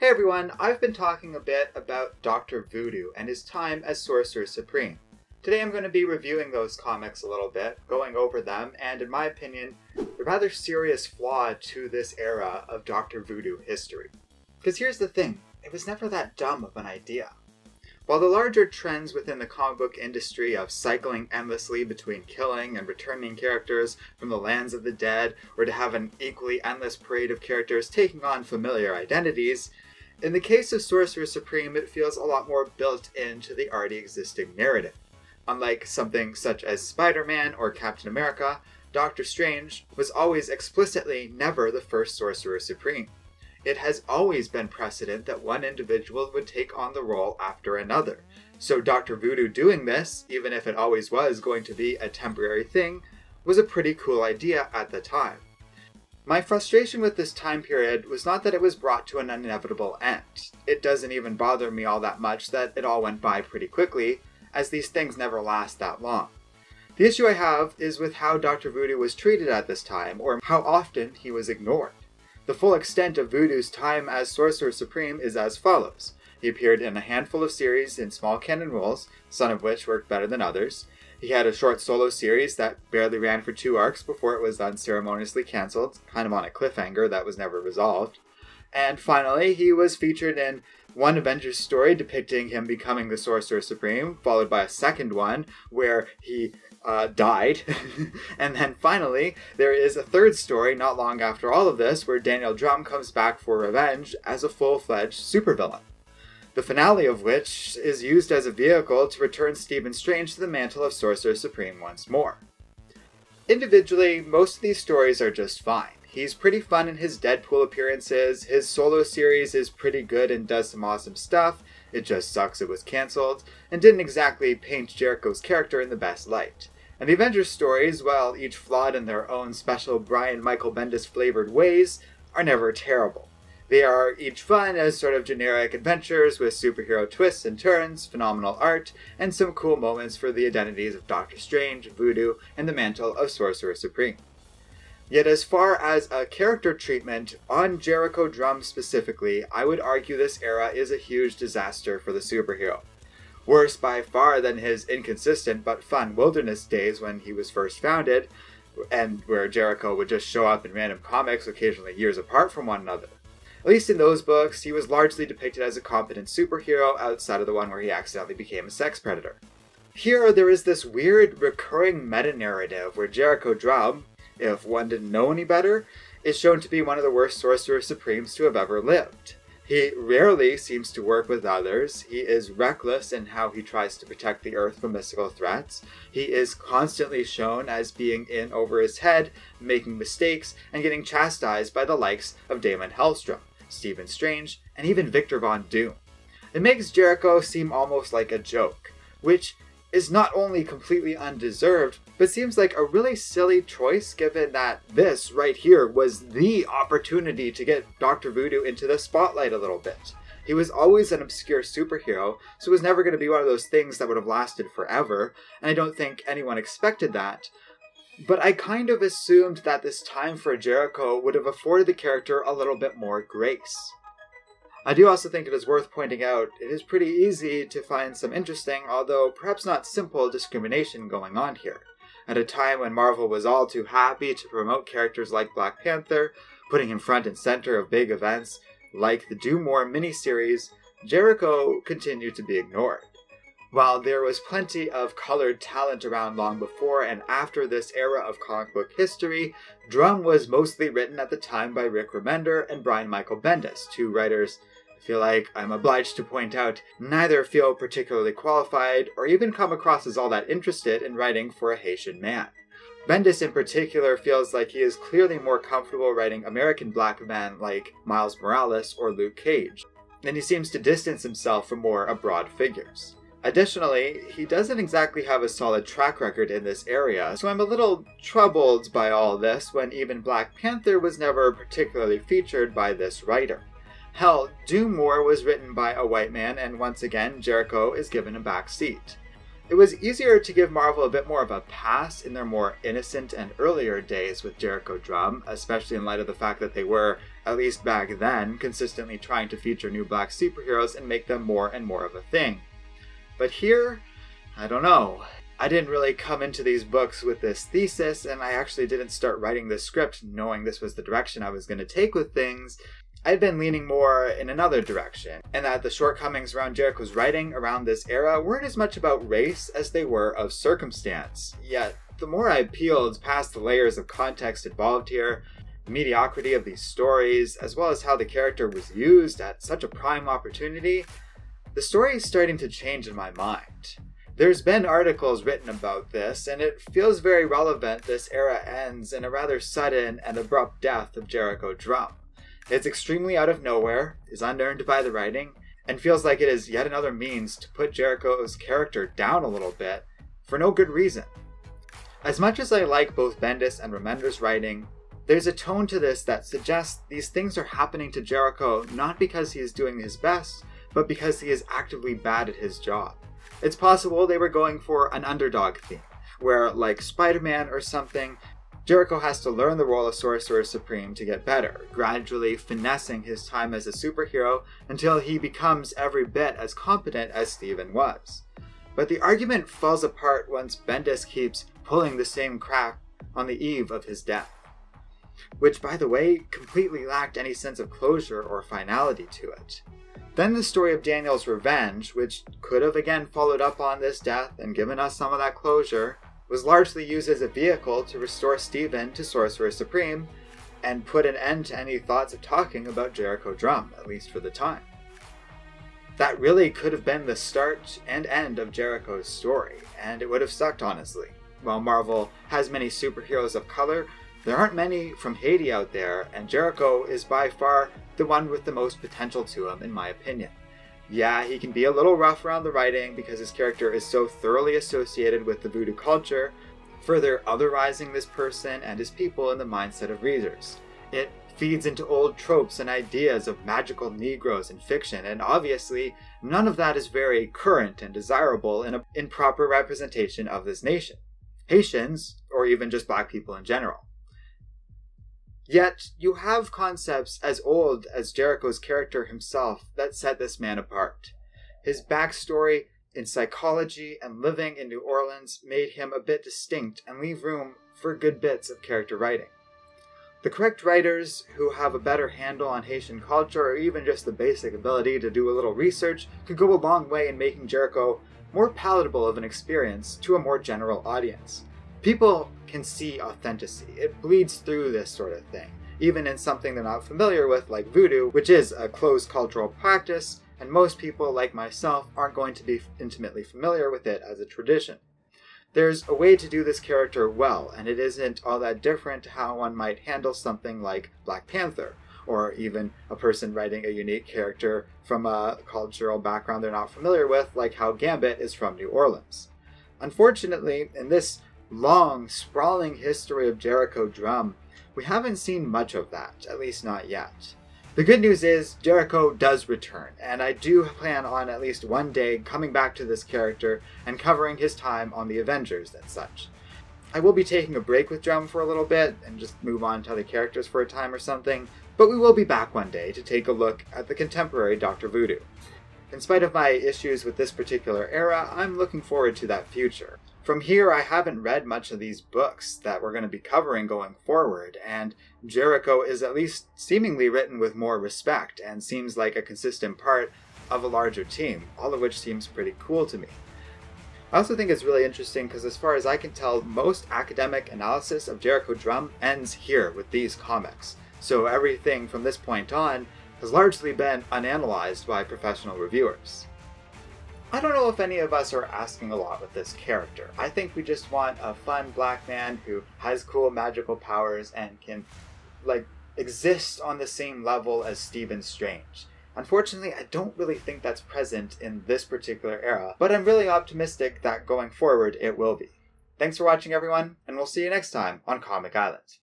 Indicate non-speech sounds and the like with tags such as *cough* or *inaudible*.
Hey everyone, I've been talking a bit about Dr. Voodoo and his time as Sorcerer Supreme. Today I'm going to be reviewing those comics a little bit, going over them, and in my opinion, the rather serious flaw to this era of Dr. Voodoo history. Because here's the thing, it was never that dumb of an idea. While the larger trends within the comic book industry of cycling endlessly between killing and returning characters from the lands of the dead, or to have an equally endless parade of characters taking on familiar identities, in the case of Sorcerer Supreme, it feels a lot more built into the already existing narrative. Unlike something such as Spider Man or Captain America, Doctor Strange was always explicitly never the first Sorcerer Supreme. It has always been precedent that one individual would take on the role after another. So Dr. Voodoo doing this, even if it always was going to be a temporary thing, was a pretty cool idea at the time. My frustration with this time period was not that it was brought to an inevitable end. It doesn't even bother me all that much that it all went by pretty quickly, as these things never last that long. The issue I have is with how Dr. Voodoo was treated at this time, or how often he was ignored. The full extent of Voodoo's time as Sorcerer Supreme is as follows. He appeared in a handful of series in small canon roles, some of which worked better than others. He had a short solo series that barely ran for two arcs before it was unceremoniously cancelled, kind of on a cliffhanger that was never resolved. And finally, he was featured in one Avengers story depicting him becoming the Sorcerer Supreme, followed by a second one where he uh, died. *laughs* and then finally, there is a third story not long after all of this where Daniel Drumm comes back for revenge as a full fledged supervillain the finale of which is used as a vehicle to return Stephen Strange to the mantle of Sorcerer Supreme once more. Individually, most of these stories are just fine. He's pretty fun in his Deadpool appearances, his solo series is pretty good and does some awesome stuff, it just sucks it was cancelled, and didn't exactly paint Jericho's character in the best light. And the Avengers stories, while each flawed in their own special Brian Michael Bendis flavored ways, are never terrible. They are each fun as sort of generic adventures with superhero twists and turns, phenomenal art, and some cool moments for the identities of Doctor Strange, Voodoo, and the mantle of Sorcerer Supreme. Yet, as far as a character treatment, on Jericho Drumm specifically, I would argue this era is a huge disaster for the superhero. Worse by far than his inconsistent but fun wilderness days when he was first founded, and where Jericho would just show up in random comics occasionally years apart from one another. At least in those books, he was largely depicted as a competent superhero outside of the one where he accidentally became a sex predator. Here, there is this weird recurring meta narrative where Jericho Drumm, if one didn't know any better, is shown to be one of the worst Sorcerer Supremes to have ever lived. He rarely seems to work with others. He is reckless in how he tries to protect the Earth from mystical threats. He is constantly shown as being in over his head, making mistakes, and getting chastised by the likes of Daimon Hellstrom. Stephen Strange, and even Victor Von Doom. It makes Jericho seem almost like a joke, which is not only completely undeserved, but seems like a really silly choice given that this right here was the opportunity to get Dr. Voodoo into the spotlight a little bit. He was always an obscure superhero, so it was never going to be one of those things that would have lasted forever, and I don't think anyone expected that. But I kind of assumed that this time for Jericho would have afforded the character a little bit more grace. I do also think it is worth pointing out it is pretty easy to find some interesting, although perhaps not simple, discrimination going on here. At a time when Marvel was all too happy to promote characters like Black Panther, putting him front and center of big events like the Doom War miniseries, Jericho continued to be ignored. While there was plenty of colored talent around long before and after this era of comic book history, Drumm was mostly written at the time by Rick Remender and Brian Michael Bendis, two writers I feel like I'm obliged to point out neither feel particularly qualified or even come across as all that interested in writing for a Haitian man. Bendis in particular feels like he is clearly more comfortable writing American black men like Miles Morales or Luke Cage, and he seems to distance himself from more abroad figures. Additionally, he doesn't exactly have a solid track record in this area, so I'm a little troubled by all this when even Black Panther was never particularly featured by this writer. Hell, Doom War was written by a white man, and once again, Jericho is given a back seat. It was easier to give Marvel a bit more of a pass in their more innocent and earlier days with Jericho Drumm, especially in light of the fact that they were, at least back then, consistently trying to feature new black superheroes and make them more and more of a thing. But here, I don't know. I didn't really come into these books with this thesis, and I actually didn't start writing this script knowing this was the direction I was going to take with things. I'd been leaning more in another direction, and that the shortcomings around Jericho's writing around this era weren't as much about race as they were of circumstance. Yet, the more I peeled past the layers of context involved here, the mediocrity of these stories, as well as how the character was used at such a prime opportunity, the story is starting to change in my mind. There's been articles written about this, and it feels very relevant this era ends in a rather sudden and abrupt death of Jericho Drumm. It's extremely out of nowhere, is unearned by the writing, and feels like it is yet another means to put Jericho's character down a little bit, for no good reason. As much as I like both Bendis and Remender's writing, there's a tone to this that suggests these things are happening to Jericho not because he is doing his best, but because he is actively bad at his job. It's possible they were going for an underdog theme, where, like Spider Man or something, Jericho has to learn the role of Sorcerer Supreme to get better, gradually finessing his time as a superhero until he becomes every bit as competent as Stephen was. But the argument falls apart once Bendis keeps pulling the same crap on the eve of his death. Which, by the way, completely lacked any sense of closure or finality to it. Then the story of Daniel's revenge, which could have again followed up on this death and given us some of that closure, was largely used as a vehicle to restore Stephen to Sorcerer Supreme and put an end to any thoughts of talking about Jericho Drumm, at least for the time. That really could have been the start and end of Jericho's story, and it would have sucked honestly. While Marvel has many superheroes of color, there aren't many from Haiti out there, and Jericho is by far the one with the most potential to him, in my opinion. Yeah, he can be a little rough around the writing because his character is so thoroughly associated with the voodoo culture, further otherizing this person and his people in the mindset of readers. It feeds into old tropes and ideas of magical Negroes in fiction, and obviously, none of that is very current and desirable in, a, in proper representation of this nation. Haitians, or even just black people in general. Yet, you have concepts as old as Jericho's character himself that set this man apart. His backstory in psychology and living in New Orleans made him a bit distinct and leave room for good bits of character writing. The correct writers who have a better handle on Haitian culture or even just the basic ability to do a little research could go a long way in making Jericho more palatable of an experience to a more general audience people can see authenticity. It bleeds through this sort of thing, even in something they're not familiar with, like voodoo, which is a closed cultural practice, and most people, like myself, aren't going to be intimately familiar with it as a tradition. There's a way to do this character well, and it isn't all that different to how one might handle something like Black Panther, or even a person writing a unique character from a cultural background they're not familiar with, like how Gambit is from New Orleans. Unfortunately, in this long, sprawling history of Jericho Drumm, we haven't seen much of that, at least not yet. The good news is Jericho does return, and I do plan on at least one day coming back to this character and covering his time on the Avengers and such. I will be taking a break with Drumm for a little bit and just move on to other characters for a time or something, but we will be back one day to take a look at the contemporary Dr. Voodoo. In spite of my issues with this particular era, I'm looking forward to that future. From here, I haven't read much of these books that we're going to be covering going forward, and Jericho is at least seemingly written with more respect and seems like a consistent part of a larger team, all of which seems pretty cool to me. I also think it's really interesting because, as far as I can tell, most academic analysis of Jericho Drumm ends here with these comics. So everything from this point on has largely been unanalyzed by professional reviewers. I don't know if any of us are asking a lot with this character. I think we just want a fun black man who has cool magical powers and can, like, exist on the same level as Stephen Strange. Unfortunately, I don't really think that's present in this particular era, but I'm really optimistic that going forward it will be. Thanks for watching, everyone, and we'll see you next time on Comic Island.